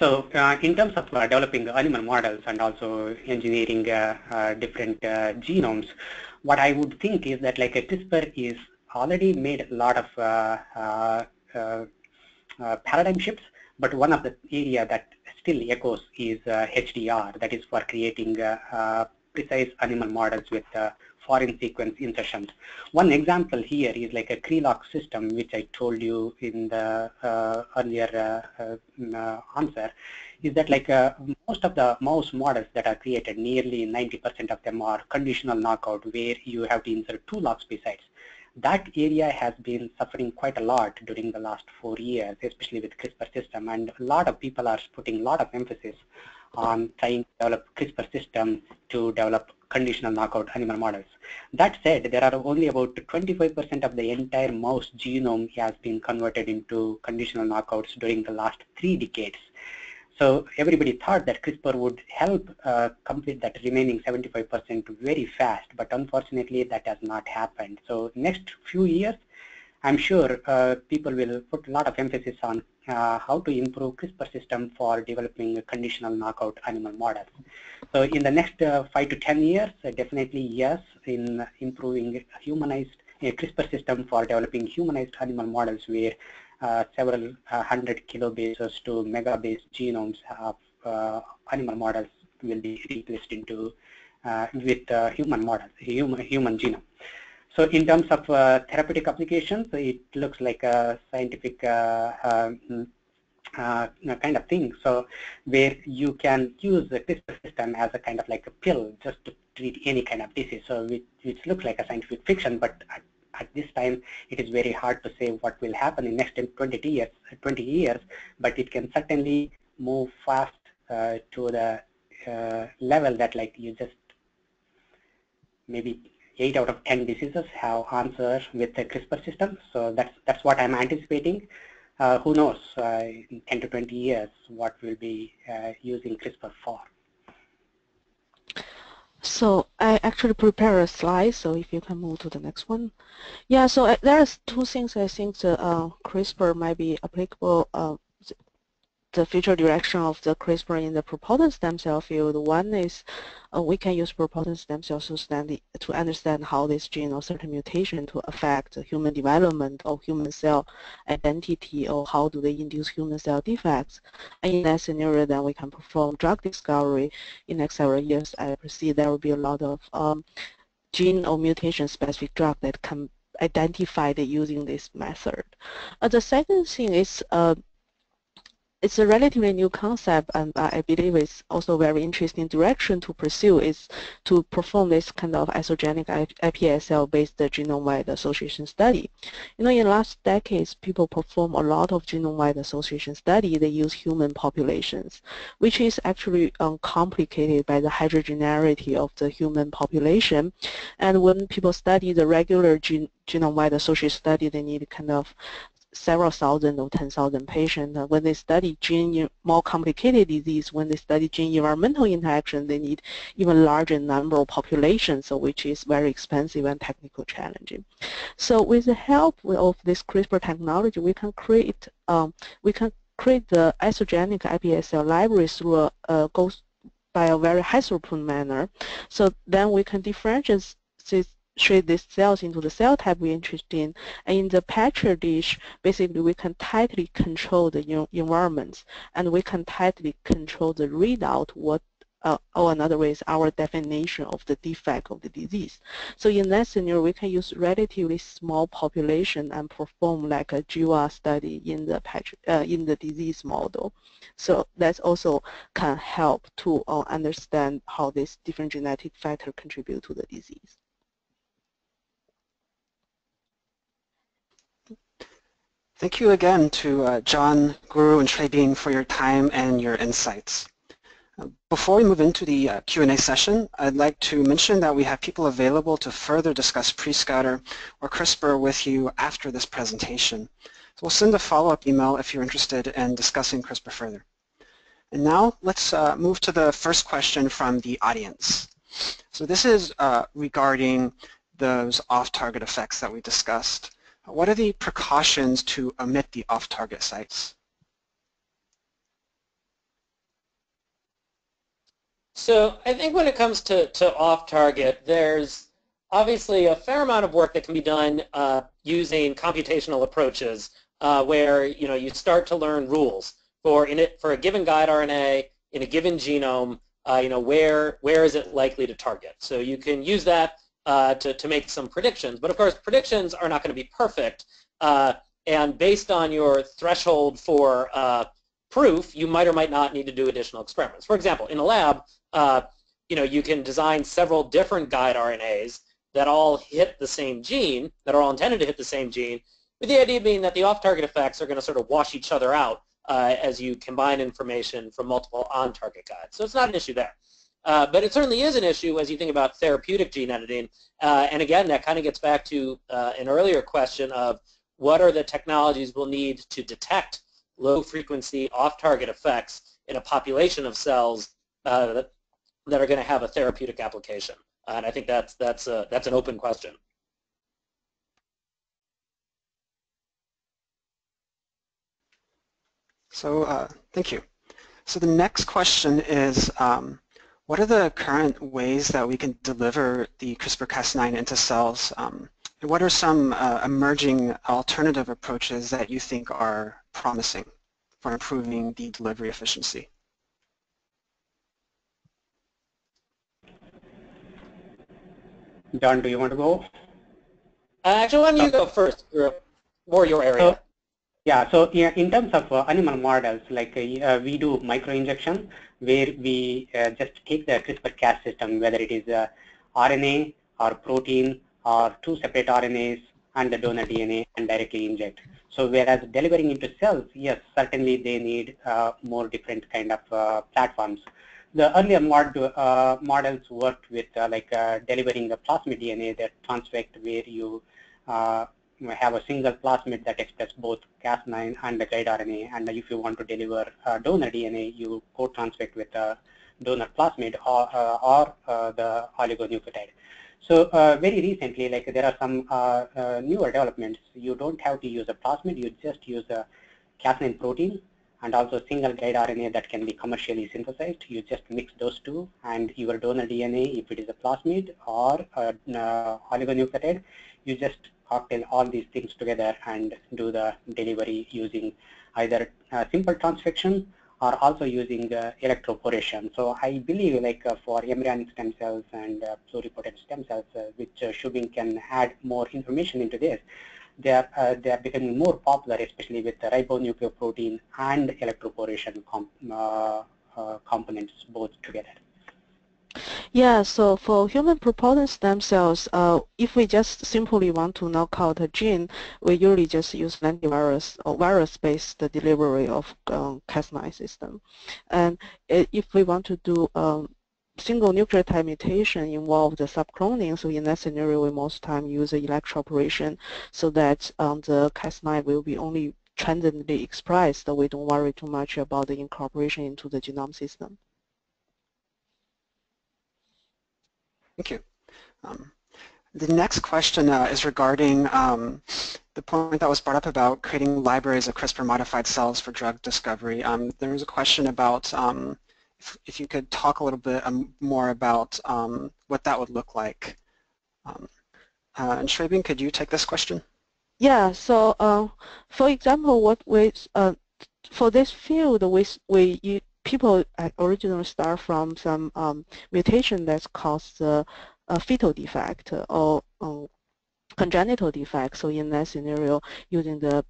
So in terms of developing animal models and also engineering different genomes, what I would think is that like a CRISPR is already made a lot of paradigm shifts, but one of the area that still echoes is uh, HDR, that is for creating uh, precise animal models with foreign sequence insertions. One example here is like a CRELOC system, which I told you in the uh, earlier uh, uh, answer, is that like most of the mouse models that are created, nearly 90% of them are conditional knockout, where you have to insert two loxP sites that area has been suffering quite a lot during the last four years, especially with CRISPR system. And a lot of people are putting a lot of emphasis on trying to develop CRISPR system to develop conditional knockout animal models. That said, there are only about 25% of the entire mouse genome has been converted into conditional knockouts during the last three decades. So everybody thought that CRISPR would help uh, complete that remaining 75% very fast, but unfortunately that has not happened. So next few years, I'm sure uh, people will put a lot of emphasis on uh, how to improve CRISPR system for developing conditional knockout animal models. So in the next uh, five to 10 years, uh, definitely yes, in improving humanized uh, CRISPR system for developing humanized animal models where several uh, hundred kilobases to megabase genomes of uh, animal models will be replaced into with human models, human, human genome. So in terms of uh, therapeutic applications, it looks like a scientific uh, um, uh, kind of thing. So where you can use the CRISPR system as a kind of like a pill just to treat any kind of disease. So which, which looks like a scientific fiction, but at this time it is very hard to say what will happen in next 20 years 20 years but it can certainly move fast uh, to the uh, level that like you just maybe 8 out of 10 diseases have answer with the CRISPR system. So that's that's what I'm anticipating. Uh, who knows uh, in 10 to 20 years what will be uh, using CRISPR for so I actually prepared a slide, so if you can move to the next one. Yeah, so uh, there's two things I think the uh, CRISPR might be applicable uh, the future direction of the CRISPR in the pluripotent stem cell field. One is uh, we can use pluripotent stem cells to, stand, to understand how this gene or certain mutation to affect human development or human cell identity or how do they induce human cell defects. And in that scenario, then we can perform drug discovery in the next several years. I perceive there will be a lot of um, gene or mutation-specific drug that can identify using this method. Uh, the second thing is uh, it's a relatively new concept and I believe it's also a very interesting direction to pursue is to perform this kind of isogenic iPSL-based genome-wide association study. You know, in the last decades, people perform a lot of genome-wide association study. They use human populations, which is actually um, complicated by the heterogeneity of the human population. And when people study the regular gen genome-wide association study, they need kind of several thousand or 10,000 patients. Uh, when they study gene more complicated disease, when they study gene environmental interaction, they need even larger number of populations, so which is very expensive and technical challenging. So with the help of this CRISPR technology, we can create um, we can create the isogenic iPSL library through a, goes by a very high throughput manner. So then we can differentiate shade these cells into the cell type we're interested in. And in the Petri dish, basically we can tightly control the environments and we can tightly control the readout what uh, or another way is our definition of the defect of the disease. So in that scenario, we can use relatively small population and perform like a GWAS study in the uh, in the disease model. So that also can help to uh, understand how these different genetic factors contribute to the disease. Thank you again to uh, John, Guru, and Shuibing for your time and your insights. Uh, before we move into the uh, Q&A session, I'd like to mention that we have people available to further discuss pre-Scouter or CRISPR with you after this presentation. So we'll send a follow-up email if you're interested in discussing CRISPR further. And now let's uh, move to the first question from the audience. So this is uh, regarding those off-target effects that we discussed. What are the precautions to omit the off-target sites? So I think when it comes to, to off-target, there's obviously a fair amount of work that can be done uh, using computational approaches uh, where you know you start to learn rules for in it for a given guide RNA in a given genome. Uh, you know where where is it likely to target? So you can use that uh, to, to make some predictions. But of course, predictions are not going to be perfect. Uh, and based on your threshold for uh, proof, you might or might not need to do additional experiments. For example, in a lab, uh, you know, you can design several different guide RNAs that all hit the same gene, that are all intended to hit the same gene, with the idea being that the off-target effects are going to sort of wash each other out uh, as you combine information from multiple on-target guides. So it's not an issue there. Uh, but it certainly is an issue as you think about therapeutic gene editing. Uh, and again, that kind of gets back to uh, an earlier question of what are the technologies we'll need to detect low-frequency off-target effects in a population of cells uh, that, that are going to have a therapeutic application. And I think that's, that's, a, that's an open question. So uh, thank you. So the next question is, um, what are the current ways that we can deliver the CRISPR-Cas9 into cells? Um, and what are some uh, emerging alternative approaches that you think are promising for improving the delivery efficiency? John, do you want to go? Uh, actually, why don't you go first, more your area. Yeah, so yeah, in terms of uh, animal models, like uh, we do microinjection, where we uh, just take the CRISPR-Cas system, whether it is uh, RNA or protein or two separate RNAs and the donor DNA and directly inject. So whereas delivering into cells, yes, certainly they need uh, more different kind of uh, platforms. The earlier mod, uh, models worked with uh, like delivering the plasmid DNA that transfect where you have a single plasmid that expresses both Cas9 and the guide RNA. And if you want to deliver donor DNA, you co-transfect with the donor plasmid or, uh, or uh, the oligonucleotide. So uh, very recently, like there are some uh, uh, newer developments. You don't have to use a plasmid. You just use a Cas9 protein and also single guide RNA that can be commercially synthesized. You just mix those two and your donor DNA, if it is a plasmid or a, uh, oligonucleotide, you just cocktail all these things together and do the delivery using either uh, simple transfection or also using uh, electroporation. So I believe like uh, for embryonic stem cells and uh, pluripotent stem cells, uh, which Shuibing can add more information into this, they are they are becoming more popular, especially with the ribonucleoprotein and electroporation comp components both together. Yeah, so for human pluripotent stem cells, uh, if we just simply want to knock out a gene, we usually just use lentivirus or virus-based delivery of um, Cas9 system. And if we want to do um, single nucleotide mutation involve the subcloning, so in that scenario, we most time use electroporation so that um, the Cas9 will be only transiently expressed, so we don't worry too much about the incorporation into the genome system. Thank you. Um, the next question uh, is regarding um, the point that was brought up about creating libraries of CRISPR-modified cells for drug discovery. Um, there was a question about um, if, if, you could talk a little bit um, more about um, what that would look like. uh, and Shrabin, could you take this question? Yeah, so uh, for example, what we, uh, for this field, we, we people originally start from some um, mutation that's caused uh, a fetal defect or congenital defect. So in that scenario, using the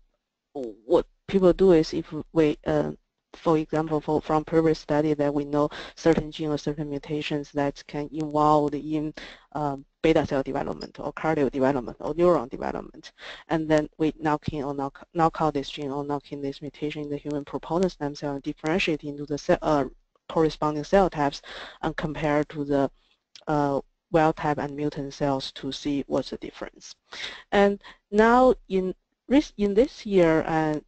what people do is if we uh, for example, for, from previous study that we know certain gene or certain mutations that can involve in um, beta cell development or cardio development or neuron development. And then we knock in or knock, knock out this gene or knock in this mutation in the human pluripotent stem cell and differentiate into the cell, uh, corresponding cell types and compare to the uh, wild type and mutant cells to see what's the difference. And now in in this year and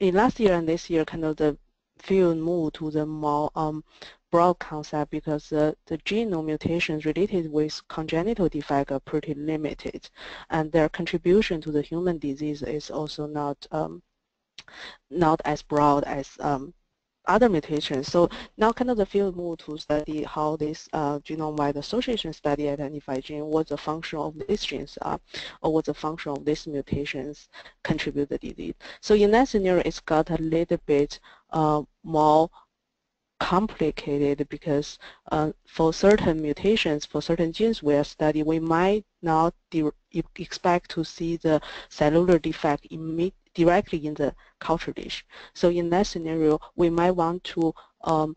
in last year and this year, kind of the field move to the more um, broad concept because the, the genome mutations related with congenital defect are pretty limited and their contribution to the human disease is also not um, not as broad as um, other mutations. So now kind of the field move to study how this uh, genome-wide association study identify gene, what the function of these genes are, or what the function of these mutations contribute the disease. So in that scenario, it's got a little bit uh, more complicated because uh, for certain mutations, for certain genes we are studying, we might not expect to see the cellular defect directly in the culture dish. So in that scenario, we might want to um,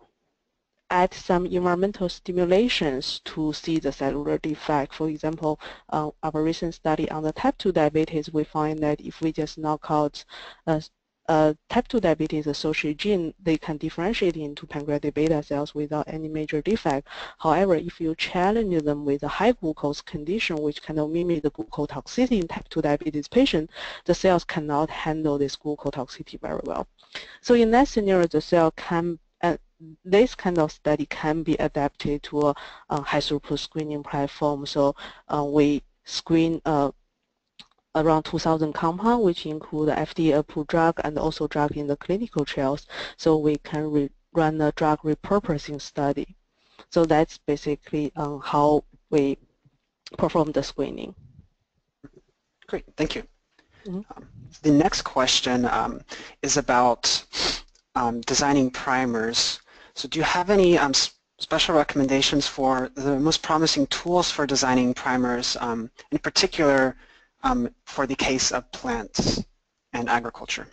add some environmental stimulations to see the cellular defect. For example, uh, our recent study on the type 2 diabetes, we find that if we just knock out uh, uh, type 2 diabetes associated gene, they can differentiate into pancreatic beta cells without any major defect. However, if you challenge them with a high glucose condition, which kind of mimic the glucose toxicity in type 2 diabetes patient, the cells cannot handle this glucose toxicity very well. So in that scenario, the cell can uh, this kind of study can be adapted to a, a high throughput screening platform. So uh, we screen uh, around 2,000 compounds, which include FDA-approved drug and also drug in the clinical trials, so we can run a drug repurposing study. So that's basically um, how we perform the screening. Great, thank you. Mm -hmm. um, the next question um, is about um, designing primers. So do you have any um, special recommendations for the most promising tools for designing primers, um, in particular um, for the case of plants and agriculture?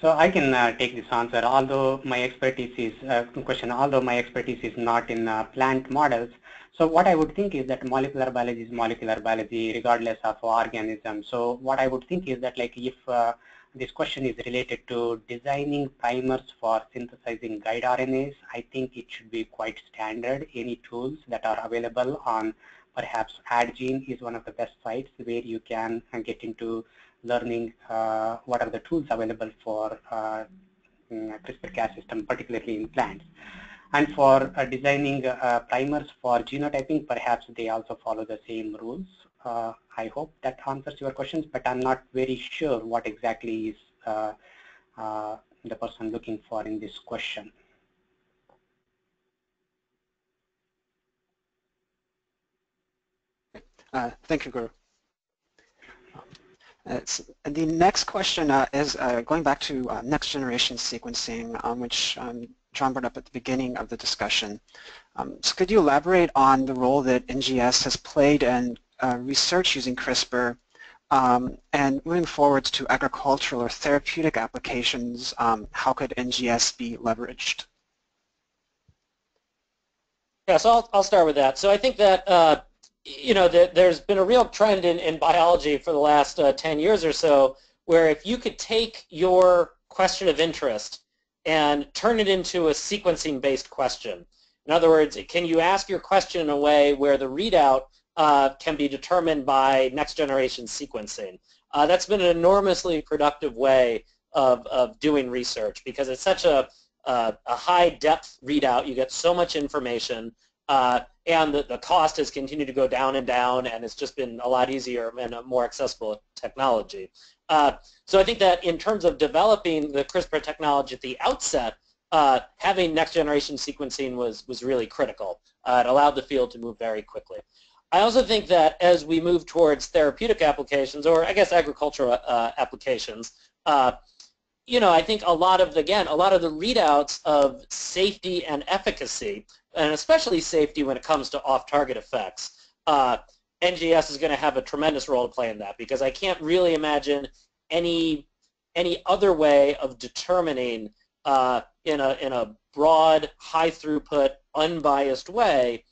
So I can uh, take this answer. Although my expertise is uh, question, although my expertise is not in uh, plant models, so what I would think is that molecular biology is molecular biology regardless of organism. So what I would think is that like if uh, this question is related to designing primers for synthesizing guide RNAs. I think it should be quite standard. Any tools that are available on perhaps AdGene is one of the best sites where you can get into learning uh, what are the tools available for uh, mm, CRISPR-Cas system, particularly in plants. And for uh, designing uh, primers for genotyping, perhaps they also follow the same rules. I hope that answers your questions, but I'm not very sure what exactly is uh, uh, the person looking for in this question. Uh, thank you, Guru. Uh, the next question uh, is uh, going back to next generation sequencing, um, which um, John brought up at the beginning of the discussion. Um, so could you elaborate on the role that NGS has played uh, research using CRISPR um, and moving forward to agricultural or therapeutic applications, um, how could NGS be leveraged? Yeah, so I'll, I'll start with that. So I think that, uh, you know, that there's been a real trend in, in biology for the last uh, 10 years or so where if you could take your question of interest and turn it into a sequencing-based question. In other words, can you ask your question in a way where the readout uh, can be determined by next-generation sequencing? Uh, that's been an enormously productive way of, of doing research because it's such a a high depth readout. You get so much information, uh, and the, the cost has continued to go down and down, and it's just been a lot easier and a more accessible technology. Uh, so I think that in terms of developing the CRISPR technology at the outset, uh, having next generation sequencing was, was really critical. Uh, it allowed the field to move very quickly. I also think that as we move towards therapeutic applications, or I guess agricultural uh, applications, you know, I think a lot of, again, a lot of the readouts of safety and efficacy, and especially safety when it comes to off-target effects, uh, NGS is going to have a tremendous role to play in that because I can't really imagine any any other way of determining uh, in a in a broad, high throughput, unbiased way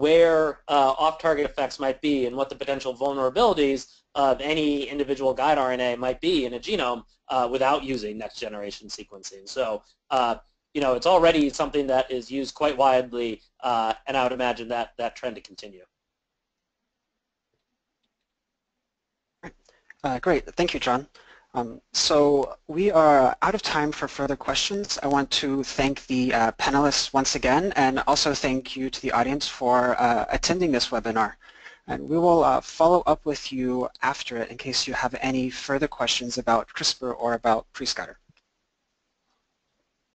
where uh, off-target effects might be and what the potential vulnerabilities of any individual guide RNA might be in a genome uh, without using next-generation sequencing. So, uh, you know, it's already something that is used quite widely, uh, and I would imagine that that trend to continue. Uh, great, thank you, John. Um, so we are out of time for further questions. I want to thank the uh, panelists once again and also thank you to the audience for uh, attending this webinar. And we will uh, follow up with you after it in case you have any further questions about CRISPR or about PreScatter.